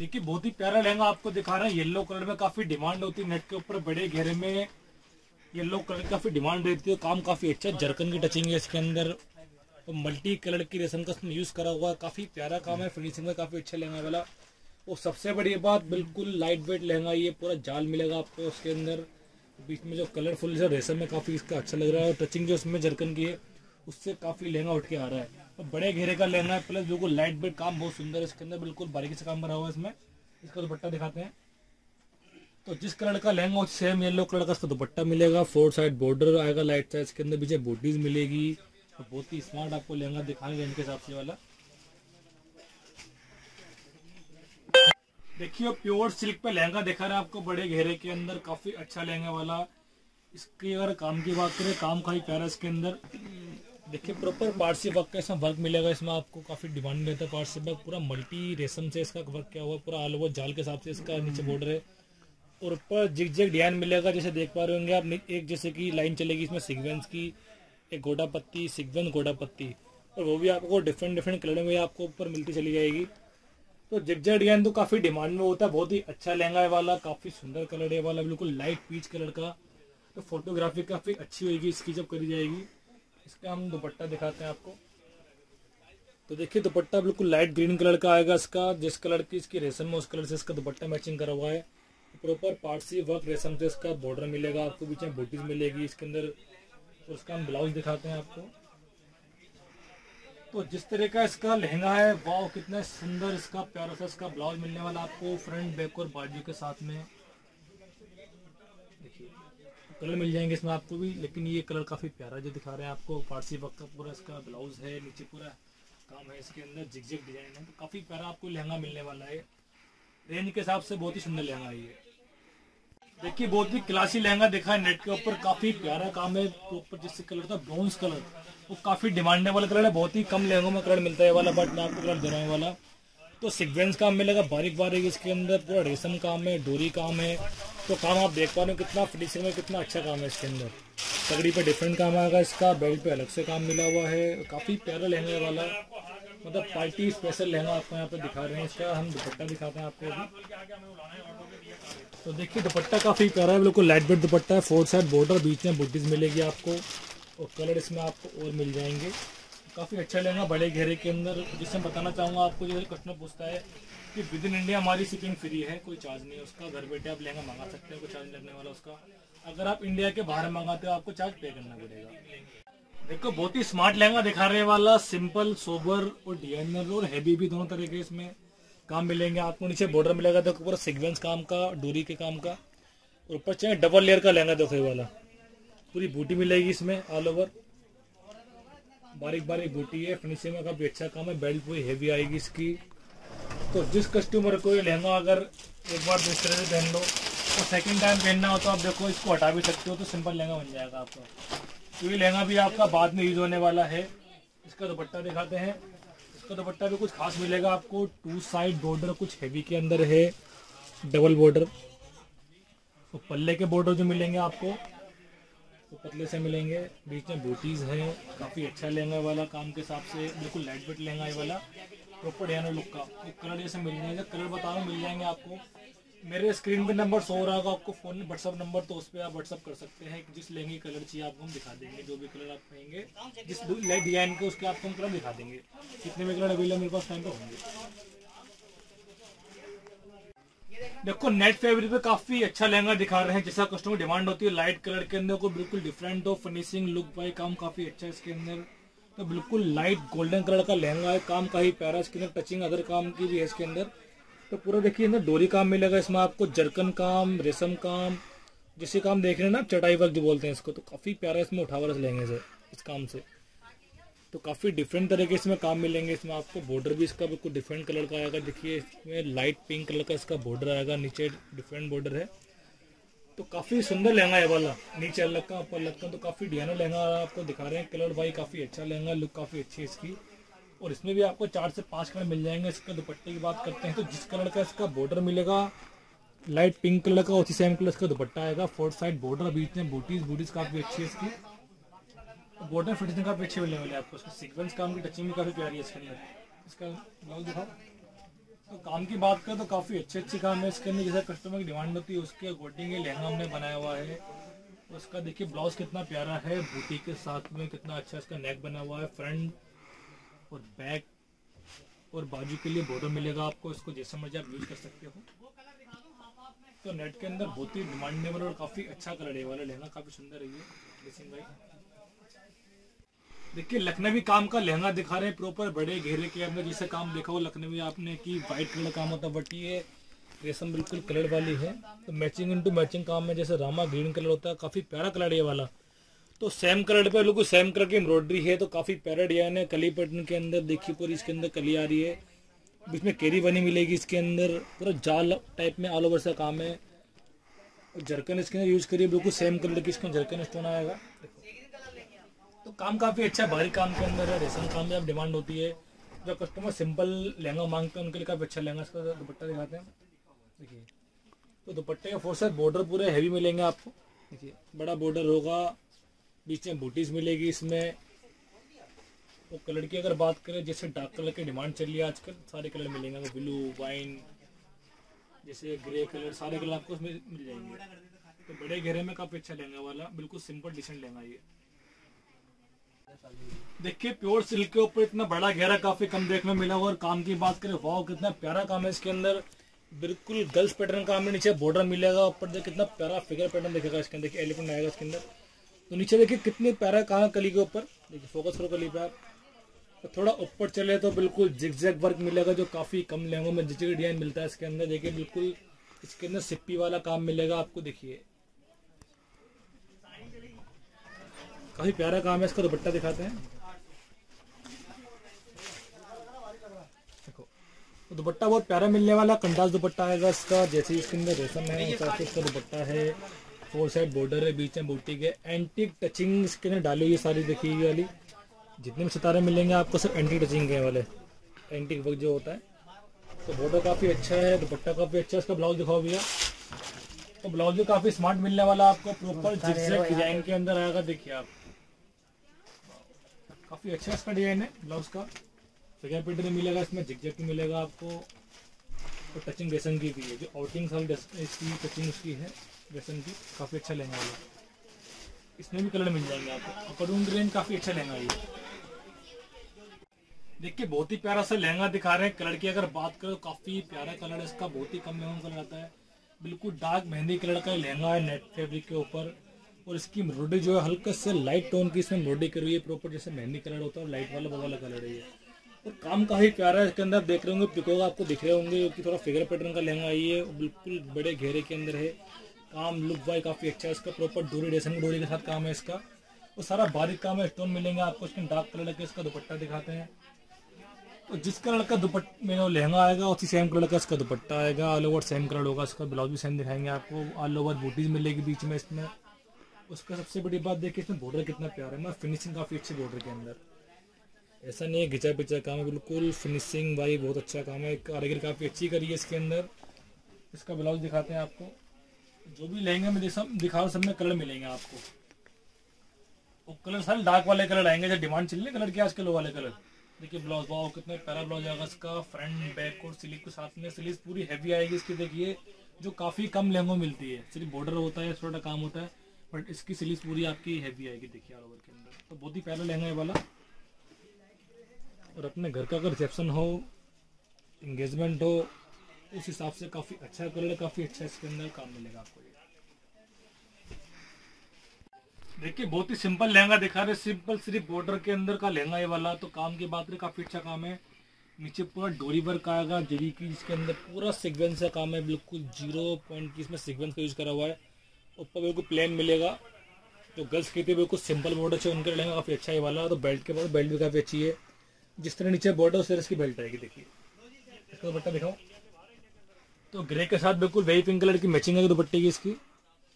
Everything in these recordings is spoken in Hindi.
देखिए, बहुत ही प्यारा लहंगा आपको दिखा रहा है। येलो कलर में काफ़ी डिमांड होती है नेट के ऊपर, बड़े घेरे में येलो कलर काफ़ी डिमांड रहती है। काम काफ़ी अच्छा जरकन की टचिंग है इसके अंदर। तो मल्टी कलर की रेशम का यूज़ करा हुआ है। काफ़ी प्यारा काम है फिनिशिंग में काफ़ी अच्छा लहंगा वाला। और सबसे बड़ी बात, बिल्कुल लाइट वेट लहंगा ये, पूरा जाल मिलेगा आपको उसके अंदर। बीच में जो कलरफुल रेशम में काफ़ी इसका अच्छा लग रहा है। और टचिंग जो इसमें जरकन की है उससे काफ़ी लहंगा उठ के आ रहा है। और बड़े घेरे का लहंगा है प्लस बिल्कुल लाइट वेट काम बहुत सुंदर है, इसके अंदर बिल्कुल बारीकी से काम भरा हुआ है इसमें। इसका दुपट्टा दिखाते हैं। तो जिस कलर का लहंगा सेम येलो कलर का इसका दुपट्टा मिलेगा। फोर साइड बॉर्डर आएगा लाइट साइज़ के अंदर पीछे बूटीज मिलेगी। तो बहुत ही स्मार्ट आपको लहंगा दिखाएँगे इनके हिसाब से वाला। देखिए प्योर सिल्क पे लहंगा दिखा रहा है आपको बड़े घेरे के अंदर। काफ़ी अच्छा लहंगा वाला। इसकी अगर काम की बात करें, काम काफ़ी प्यारा इसके अंदर। देखिए प्रॉपर पारसी वर्क का इसमें वर्क मिलेगा, इसमें आपको काफ़ी डिमांड रहता है पारसी वर्क पूरा मल्टी रेशम से इसका वर्क किया हुआ, पूरा ऑल ओवर जाल के हिसाब से इसका नीचे बॉर्डर है। और ऊपर जिग जिग डिज़ाइन मिलेगा, जैसे देख पा रहे होंगे आप एक जैसे की लाइन चलेगी इसमें सिक्वेंस की, एक गोडा पत्ती सिक्वेंस गोडा पत्ती। और वो भी आपको डिफरेंट डिफरेंट कलर में आपको ऊपर मिलती चली जाएगी। तो जिग जिग डिज़ाइन तो काफ़ी डिमांड में होता है, बहुत ही अच्छा लहंगा है वाला, काफ़ी सुंदर कलर है वाला, बिल्कुल लाइट पीच कलर का। तो फोटोग्राफी काफ़ी अच्छी होगी इसकी जब करी जाएगी। इसका हम दुपट्टा दिखाते हैं आपको। तो देखिए, दुपट्टा बिल्कुल लाइट ग्रीन कलर का आएगा इसका। जिस कलर की इसकी रेशम में उस कलर से इसका दुपट्टा मैचिंग करा हुआ है। प्रॉपर पार्सी वर्क रेशम से इसका बॉर्डर मिलेगा, आपको बीच में बूटीज मिलेगी इसके अंदर। और इसका हम ब्लाउज दिखाते हैं आपको। तो जिस तरह का इसका लहंगा है वाह कितना सुंदर इसका, प्यारा सा इसका ब्लाउज मिलने वाला आपको फ्रंट बैक और बाजू के साथ में। कलर मिल जाएँगे इसमें आपको भी, लेकिन ये कलर काफ़ी प्यारा जो दिखा रहे हैं आपको। पारसी वर्क का पूरा इसका ब्लाउज है, नीचे पूरा काम है इसके अंदर जिगजिग डिज़ाइन है। तो काफ़ी प्यारा आपको लहंगा मिलने वाला है। रेंज के हिसाब से बहुत ही सुंदर लहंगा है ये। देखिए, बहुत ही क्लासी लहंगा देखा है नेट के ऊपर। काफ़ी प्यारा काम है ऊपर तो जिससे कलर था ब्राउन्स कलर वो काफ़ी डिमांडेबल कलर है, बहुत ही कम लहंगों में कलर मिलता है वाला बट मैं आपको कलर दे वाला। तो सिक्वेंस काम मिलेगा बारीक बारीक इसके अंदर, पूरा रेशम काम है, डोरी काम है। तो काम आप देख पा रहे हो कितना फिनिशिंग में कितना अच्छा काम है इसके अंदर। पगड़ी पे डिफरेंट काम आएगा इसका बेल्ट पे अलग से काम मिला हुआ है, काफ़ी प्यारा लहंगा वाला मतलब पार्टी स्पेशल लहंगा आपको यहाँ पे दिखा रहे हैं इसका, हम दुपट्टा दिखाते हैं आपको अभी। तो देखिए, दुपट्टा काफ़ी प्यारा है, बिल्कुल लाइट वेट दुपट्टा है फोर साइड बॉर्डर बीच में बुटीज मिलेगी आपको, और कलर इसमें आपको और मिल जाएँगे। काफ़ी अच्छा लहंगा, बड़े घेरे के अंदर, जिससे बताना चाहूँगा आपको जैसे कस्टमर पूछता है कि विद इन इंडिया हमारी शिपिंग फ्री है, कोई चार्ज नहीं है उसका। घर बैठे आप लहंगा मंगा सकते हैं, कोई चार्ज लगने वाला उसका। अगर आप इंडिया के बाहर मंगाते हो, आपको चार्ज पे करना पड़ेगा। देखो, बहुत ही स्मार्ट लहंगा दिखा रहे वाला सिंपल सोबर और डिज़ाइनर और हैवी भी दोनों तरह के इसमें काम मिलेंगे। आपको नीचे बॉर्डर मिलेगा, देखो, पूरा सिक्वेंस काम का, डोरी के काम का। और ऊपर चाहिए डबल लेयर का लहंगा देखो ये वाला। पूरी बूटी मिलेगी इसमें ऑल ओवर बारीक बारीक बूटी है फिनिशिंग में काफ़ी अच्छा काम है बेल्ट पूरी हैवी आएगी इसकी। तो जिस कस्टमर को ये लहंगा अगर एक बार तरह से पहन लो तो सेकंड टाइम पहनना हो तो आप देखो, इसको हटा भी सकते हो तो सिंपल लहंगा बन जाएगा आपका। तो ये लहंगा भी आपका बाद में यूज़ होने वाला है। इसका दुपट्टा दिखाते हैं। इसका दुपट्टा भी कुछ खास मिलेगा आपको। टू साइड बॉर्डर कुछ हैवी के अंदर है। डबल बॉर्डर तो पल्ले के बॉर्डर जो मिलेंगे आपको तो पतले से मिलेंगे। बीच में बूटीज है। काफ़ी अच्छा लहंगा वाला काम के हिसाब से, बिल्कुल लाइट वेट लहंगा वाला। प्रॉपर डिज़ाइनर लुक का। एक कलर जैसे मिल जाएँगे कलर बता रहा मिल जाएँगे आपको। मेरे स्क्रीन पे नंबर सो रहा होगा आपको फ़ोन व्हाट्सअप नंबर तो उस पर आप व्हाट्सअप कर सकते हैं जिस लहंगे कलर चाहिए आपको हम दिखा देंगे, जो भी कलर आप कहेंगे, जिस डिज़ाइन के उसके आपको हम कलर दिखा देंगे। कितने भी कलर अवेलेबल मेरे पास टाइम पर होंगे। देखो नेट फैब्रिक पे काफ़ी अच्छा लहंगा दिखा रहे हैं, जैसा कस्टमर डिमांड होती है। लाइट कलर के अंदर को बिल्कुल डिफरेंट हो फिनिशिंग लुक भाई काम काफ़ी अच्छा है इसके अंदर। तो बिल्कुल लाइट गोल्डन कलर का लहंगा है, काम का ही प्यारा इसके अंदर टचिंग अदर काम की भी है इसके अंदर। तो पूरा देखिए, अंदर डोरी काम मिलेगा इसमें, आपको जरकन काम, रेशम काम, जिसे काम देख रहे हैं ना चटाई वर्क जो बोलते हैं इसको तो काफ़ी प्यारा इसमें उठावर लहंगे से, इस काम से। तो काफ़ी डिफरेंट तरह के इसमें काम मिलेंगे, इसमें आपको बॉर्डर भी इसका बिल्कुल डिफरेंट कलर का आएगा। देखिए, इसमें लाइट पिंक कलर का इसका बॉर्डर आएगा, नीचे डिफरेंट बॉर्डर है। तो काफ़ी सुंदर लहंगा है वाला। नीचे अलग का ऊपर अलग का तो काफ़ी डिज़ाइनर लहंगा आपको दिखा रहे हैं। कलर भाई काफ़ी अच्छा लहंगा, लुक काफ़ी अच्छी है इसकी। और इसमें भी आपको चार से पाँच कलर मिल जाएँगे। इसका दुपट्टे की बात करते हैं तो जिस कलर का इसका बॉर्डर मिलेगा लाइट पिंक कलर का, उसी सेम कलर इसका दुपट्टा आएगा। फोर्थ साइड बॉर्डर बीच में बूटीज बूटीज काफ़ी अच्छी है इसकी। बॉर्डर फिटिंग काफ़ी अच्छे मिलने वाले आपको। उसका सीक्वेंस काम की टचिंग भी काफ़ी प्यारी है इसके अंदर इसका ब्लाउज दिखाओ। तो काम की बात करें तो काफ़ी अच्छे अच्छे काम है इसके अंदर। जैसे कस्टमर की डिमांड होती है, उसके अकॉर्डिंग लहंगा हमने बनाया हुआ है। उसका देखिए ब्लाउज कितना प्यारा है बूटी के साथ में कितना अच्छा इसका नेक बना हुआ है फ्रंट और बैक और बाजू के लिए बॉर्डर मिलेगा आपको। इसको जैसे मर्ज़ी आप यूज़ कर सकते हो। तो नेट के अंदर बहुत ही डिमांडेबल और काफ़ी अच्छा कलर है वाला लहंगा, काफ़ी सुंदर है ये भाई। देखिए, लखनवी काम का लहंगा दिखा रहे हैं प्रॉपर बड़े घेरे के अंदर। जिसे काम देखा हो लखनवी आपने की व्हाइट कलर काम होता बट ये रेशम बिल्कुल कलर वाली है। तो मैचिंग इनटू मैचिंग काम में जैसे रामा ग्रीन कलर होता है, काफ़ी प्यारा कलर ये वाला। तो सेम कलर पे बिल्कुल सेम कलर की एम्ब्रॉयडरी है तो काफ़ी प्यारा डिज़ाइन है। कली पैटर्न के अंदर देखिए पूरी, इसके अंदर कली आ रही है। बीच में केरी बनी मिलेगी इसके अंदर। पूरा जाल टाइप में ऑल ओवर सा काम है। जरकन इसके अंदर यूज़ करिए, बिल्कुल सेम कलर की इसके जरकन स्टोन आएगा। तो काम काफ़ी अच्छा है भारी काम के अंदर है, रेशम काम में अब डिमांड होती है। जो कस्टमर सिंपल लहंगा मांगते हैं, उनके लिए काफ़ी अच्छा लहंगा, इसका दुपट्टा दिखाते हैं। देखिए तो दुपट्टे का फोर साइड बॉर्डर पूरे हैवी मिलेंगे आपको। देखिए, बड़ा बॉर्डर होगा, बीच में बूटीज मिलेगी इसमें। तो कलर की अगर बात करें, जैसे डार्क कलर की डिमांड चल रही है आजकल, सारे कलर मिलेंगे ब्लू वाइन जैसे ग्रे कलर सारे कलर आपको उसमें मिल जाएँगे। तो बड़े घेरे में काफ़ी अच्छा लहंगा वाला, बिल्कुल सिंपल डिसेंट लहंगा ये। देखिए, प्योर सिल्क के ऊपर इतना बड़ा घेरा काफ़ी कम देखने मिला हुआ और काम की बात करें वाह कितना प्यारा काम है इसके अंदर। बिल्कुल गर्ल्स पैटर्न काम है नीचे बॉर्डर मिलेगा, ऊपर देखिए कितना प्यारा फिगर पैटर्न दिखेगा इसके अंदर, देखिए, एलिफेंट आएगा इसके अंदर। तो नीचे देखिए कितने प्यारा कहा कली के ऊपर। देखिए फोकस करो कली पे तो थोड़ा ऊपर चले तो बिल्कुल जिग वर्क मिलेगा, जो काफ़ी कम लहंगों में जिग डिज़ाइन मिलता है इसके अंदर। देखिए, बिल्कुल इसके अंदर सिप्पी वाला काम मिलेगा आपको, देखिए। काफ़ी प्यारा काम है इसका दुपट्टा दिखाते हैं। देखो तो दुपट्टा बहुत प्यारा मिलने वाला कंडास दुपट्टा आएगा इसका जैसे इसके अंदर रेशम है इसका दुपट्टा है। फोर साइड बॉर्डर है बीच में बूटी के एंटीक टचिंग इसके अंदर डाली हुई सारी देखी हुई वाली। जितने भी सितारे मिलेंगे आपको सिर्फ़ एंटीक टचिंग के वाले। एंटीक वर्क जो होता है। तो बॉर्डर काफ़ी अच्छा है दुपट्टा काफ़ी अच्छा है इसका ब्लाउज दिखाओ भैया। तो ब्लाउज भी काफ़ी स्मार्ट मिलने वाला आपको प्रॉपर डिज़ाइन के अंदर आएगा देखिए आप। काफ़ी अच्छा इसका डिज़ाइन है ब्लाउज का। फिगर प्रिंट में मिलेगा इसमें जिक मिलेगा आपको। तो टचिंग रेसन की भी है, जो आउटिंग इसकी टचिंग उसकी है रेशम की। काफ़ी अच्छा लहंगा ये। इसमें भी कलर मिल जाएँगे आपको। करूंग रेंज काफ़ी अच्छा लहंगा ये। देखिए, बहुत ही प्यारा सा लहंगा दिखा रहे हैं। कलर की अगर बात करें तो काफ़ी प्यारा कलर है। इसका बहुत ही कम लहंगा कलर आता है। बिल्कुल डार्क मेहंदी कलर का लहंगा है नेट फैब्रिक के ऊपर। और इसकी एम्ब्रॉयडरी जो है हल्का से लाइट टोन की इसमें एम्ब्रॉयडरी करी हुई है प्रॉपर जैसे मेहंदी कलर होता है और लाइट वाला वाला कलर है ये। और काम काफ़ी प्यारा है, इसके अंदर देख रहे होंगे पिकोगा आपको दिख रहे होंगे कि थोड़ा फिगर पैटर्न का लहंगा है बिल्कुल बड़े घेरे के अंदर है। काम लुक वाई काफ़ी अच्छा है, इसका प्रॉपर डोरी, रेशम डोरी के साथ काम है इसका। और सारा बारीक काम है स्टोन मिलेंगे आपको, इसमें डार्क कलर का इसका दुपट्टा दिखाते हैं। तो जिस कलर का दुपट्टा में लहंगा आएगा, उसी सेम कलर का इसका दुपट्टा आएगा। ऑल ओवर सेम कलर होगा, इसका ब्लाउज भी सेम दिखाएँगे आपको। ऑल ओवर बूटीज मिलेगी बीच में इसमें। उसका सबसे बड़ी बात देखिए, इसमें बॉर्डर कितना प्यारा है। मतलब फिनिशिंग काफ़ी अच्छी बॉर्डर के अंदर। ऐसा नहीं है घिचा पिचा काम है, बिल्कुल फिनिशिंग भाई बहुत अच्छा काम है। कारीगर काफ़ी अच्छी करी है इसके अंदर। इसका ब्लाउज दिखाते हैं आपको। जो भी लहंगे में दिखा सब में कलर मिलेंगे आपको। वो कलर सारे डार्क वाले कलर आएँगे जो डिमांड चल रही कलर के आजकल वाले कलर देखिए ब्लाउज वाओ कितने प्यारा ब्लाउज आएगा इसका फ्रंट बैक और स्लीव के साथ में स्लीव पूरी हैवी आएगी इसकी, देखिए। जो काफ़ी कम लहंगों मिलती है। सिर्फ़ बॉर्डर होता है थोड़ा काम होता है। बट इसकी स्लीव पूरी आपकी हैवी आएगी, देखिए ऑल ओवर के अंदर। तो बहुत ही प्यारा लहंगा है वाला। और अपने घर का अगर रिसेप्शन हो इंगेजमेंट हो, उस हिसाब से काफ़ी अच्छा कलर काफ़ी अच्छा इसके अंदर काम मिलेगा आपको ये। देखिए, बहुत ही सिंपल लहंगा दिखा रहे सिंपल सिर्फ़ बॉर्डर के अंदर का लहंगा ये वाला। तो काम की बात रही, काफ़ी अच्छा काम है। नीचे पूरा डोरी वर्क आएगा जेरी की जिसके अंदर पूरा सिक्वेंस का काम है। बिल्कुल ज़ीरो पॉइंट इसमें सिक्वेंस का यूज़ करा हुआ है। ऊपर बिल्कुल प्लेन मिलेगा। जो गर्ल्स की थी बिल्कुल सिंपल बॉर्डर से उनके लहंगा काफ़ी अच्छा है वाला। तो बेल्ट के बाद बेल्ट भी काफ़ी अच्छी है। जिस तरह नीचे बॉर्डर उस तरह इसकी बेल्ट आएगी, देखिए। इसका बट्टा दिखाओ तो ग्रे के साथ बिल्कुल वेरी पिंक कलर की मैचिंग है दुपट्टे की इसकी।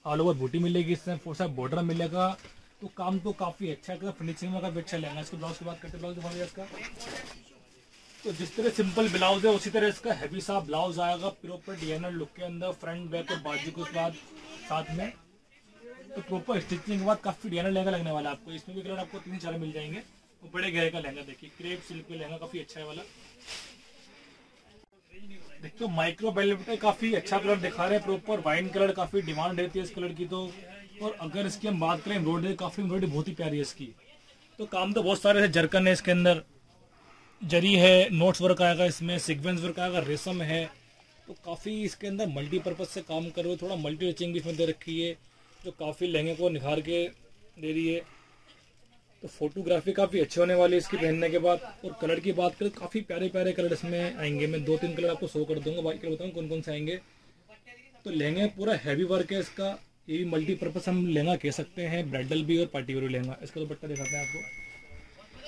ऑल ओवर बूटी मिलेगी इसमें फोर सा बॉर्डर मिलेगा। तो काम तो काफ़ी अच्छा है फिनिशिंग में काफ़ी अच्छा लेंगे इसको ब्लाउज की बात करते ब्लाउज दिखाओगे इसका। तो जिस तरह सिंपल ब्लाउज है, उसी तरह इसका हैवी सा ब्लाउज आएगा प्रॉपर डिज़ाइनर लुक के अंदर फ्रंट बैक और बाजू के बाद, साथ में। तो प्रॉपर स्टिचिंग के बाद काफ़ी डिज़ाइनर लहंगा लगने वाला आपको। इसमें भी कलर आपको तीन चार मिल जाएँगे। वो बड़े गहरे का लहंगा देखिए क्रेप सिल्क में लहंगा काफ़ी अच्छा है वाला। देखो माइक्रो बेल्ट पे काफ़ी अच्छा कलर दिखा रहे हैं। प्रॉपर वाइन कलर काफ़ी डिमांड रहती है इस कलर की तो। और अगर इसकी हम बात करें एम्ब्रॉयडरी काफ़ी एम्ब्रॉयडरी बहुत ही प्यारी है इसकी। तो काम तो बहुत सारे है जरकन है इसके अंदर। जरी है नोट्स वर्क आएगा इसमें सिक्वेंस वर्क आएगा रेशम है तो काफ़ी इसके अंदर मल्टीपर्पज से काम कर रहे हो, थोड़ा मल्टी रिचिंग भी इसमें दे रखी है, जो काफ़ी लहंगे को निखार के दे रही है। तो फोटोग्राफी काफ़ी अच्छी होने वाली है इसकी पहनने के बाद, और कलर की बात करें, काफ़ी प्यारे प्यारे कलर इसमें आएँगे। मैं दो तीन कलर आपको शो कर दूँगा, बाकी कलर बताऊँ कौन कौन से आएँगे। तो लहंगे पूरा हैवी वर्क है इसका, ये भी मल्टीपर्पज हम लहंगा कह सकते हैं ब्राइडल भी और पार्टी वेयर लहंगा, इसका दुपट्टा दिखाते हैं आपको।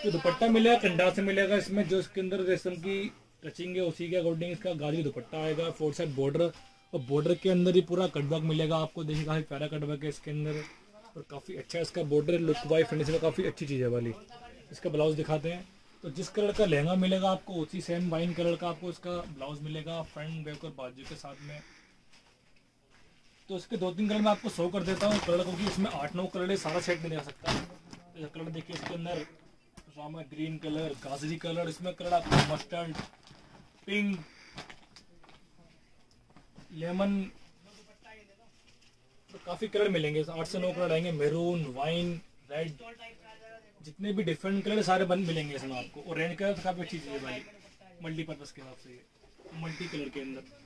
तो दुपट्टा मिलेगा, कंडा से मिलेगा, इसमें जो इसके अंदर रेशम की टचिंग है, उसी के अकॉर्डिंग इसका गाजी दुपट्टा आएगा फोर साइड बॉर्डर और बॉर्डर के अंदर ही पूरा कटवर्क मिलेगा आपको, देखिए काफ़ी प्यारा कटवर्क है इसके अंदर, और काफ़ी अच्छा इसका बॉर्डर लुक वाई फिनिशिंग काफ़ी अच्छी चीज़ है वाली। इसका ब्लाउज दिखाते हैं। तो जिस कलर का लहंगा मिलेगा आपको, उसी सेम वाइन कलर का आपको इसका ब्लाउज मिलेगा फ्रंट बैक और बाजू के साथ में। तो इसके दो तीन कलर मैं आपको शो कर देता हूँ कलर क्योंकि इसमें आठ नौ कलर है, सारा सेट नहीं आ सकता। तो कलर देखिए इसके अंदर। रामा ग्रीन कलर, गाजरी कलर, इसमें कलर आपको मस्टर्ड पिंक लेमन तो काफ़ी कलर मिलेंगे, आठ से नौ कलर आएँगे मेरून वाइन रेड जितने भी डिफरेंट कलर सारे बन, मिलेंगे इसमें आपको। और रेड कलर तो काफ़ी अच्छी चीज़ है भाई मल्टीपर्पज के हिसाब से मल्टी कलर के अंदर।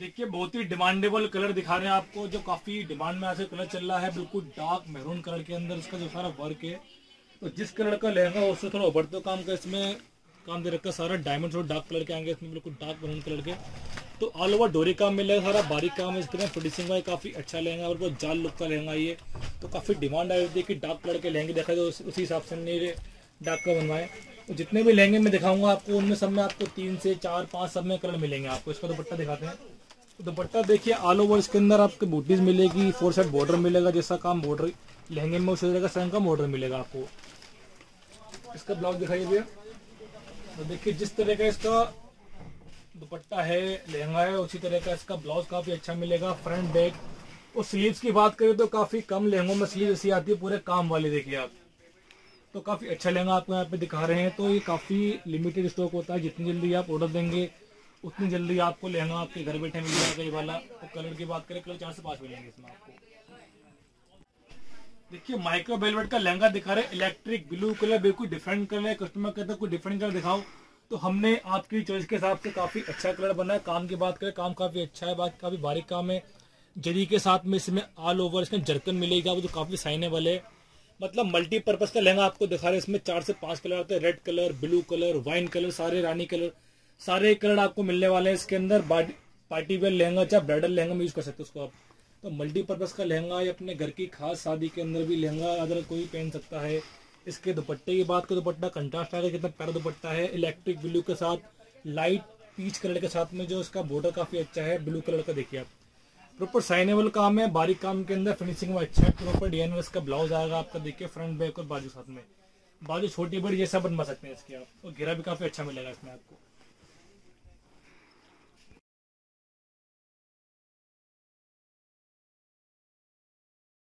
देखिए, बहुत ही डिमांडेबल कलर दिखा रहे हैं आपको, जो काफ़ी डिमांड में आज कलर चल रहा है, बिल्कुल डार्क मेहरून कलर के अंदर इसका जो सारा वर्क है। तो जिस कलर का लहंगा, उससे थोड़ा उभरते काम का इसमें काम दे रखा सारा डायमंड और डार्क कलर के आएँगे, इसमें बिल्कुल डार्क मेहरून कलर के। तो ऑल ओवर डोरी काम मिल रहा है, सारा बारीक काम है, इसके फिनिशिंग वाइज काफ़ी अच्छा लहंगा और बहुत जाल लुक का लहंगा ये। तो काफ़ी डिमांड आई होती है कि डार्क कलर के लहंगे देखा तो उसी हिसाब से नहीं डार्क का बनवाए। तो जितने भी लहंगे मैं दिखाऊँगा आपको, उनमें सब में आपको तीन से चार, पाँच सब में कलर मिलेंगे आपको, इसका दुपट्टा दिखाते हैं। दुपट्टा देखिए ऑल ओवर इसके अंदर आपको बूटीज मिलेगी फोर साइड बॉर्डर मिलेगा, जैसा काम बॉर्डर लहंगे में उसी तरह का सेम का बॉर्डर मिलेगा आपको। इसका ब्लाउज दिखाइए भैया। तो देखिए, जिस तरह का इसका दुपट्टा है, लहंगा है, उसी तरह का इसका ब्लाउज काफ़ी अच्छा मिलेगा फ्रंट बैक और स्लीव्स की बात करें तो काफ़ी कम लहंगों में स्लीव ऐसी आती है, पूरे काम वाली देखिए आप। तो काफ़ी अच्छा लहंगा आपको यहाँ पे दिखा रहे हैं तो ये काफ़ी लिमिटेड स्टॉक होता है, जितनी जल्दी आप ऑर्डर देंगे उतनी जल्दी आपको लहंगा आपके घर बैठे मिल जाएगा, ये वाला। तो कलर की बात करें, कलर चार से पाँच मिलेंगे इसमें आपको। देखिए माइक्रो बेलवेट का लहंगा दिखा रहे इलेक्ट्रिक ब्लू कलर बिल्कुल डिफरेंट कलर है। कस्टमर कहता है, कोई डिफरेंट कलर दिखाओ। तो हमने आपकी चॉइस के हिसाब से काफ़ी अच्छा कलर बना है। काम की बात करें, काम काफ़ी अच्छा है, बात काफ़ी बारीक काम है। जरी के साथ में इसमें ऑल ओवर इसमें जर्कन मिलेगा, वो जो काफ़ी साइने वाले मतलब मल्टीपर्पज का लहंगा आपको दिखा रहे हैं, इसमें चार से पाँच कलर आते हैं। Red colour blue colour wine colour सारे रानी कलर सारे कलर आपको मिलने वाले हैं। इसके अंदर पार्टी वेयर लहंगा चाहे ब्राइडल लहंगा में यूज़ कर सकते हो उसको आप। तो मल्टीपर्पज का लहंगा या अपने घर की खास शादी के अंदर भी लहंगा अगर कोई पहन सकता है, इसके दुपट्टे की बात करें, दुपट्टा कंट्रास्ट आएगा कितना प्यारा दुपट्टा है। इलेक्ट्रिक ब्लू के साथ लाइट पीच कलर के साथ में जो इसका बॉर्डर काफ़ी अच्छा है ब्लू कलर का देखिए आप। प्रॉपर साइनेबल काम है, बारीक काम के अंदर फिनिशिंग में अच्छा है। प्रॉपर डिज़ाइन इसका ब्लाउज आएगा आपका, देखिए फ्रंट बैक और बाजू साथ में। बाजू छोटी बड़ी जैसा बनवा सकते हैं इसके आप। और घेरा भी काफ़ी अच्छा मिलेगा इसमें आपको।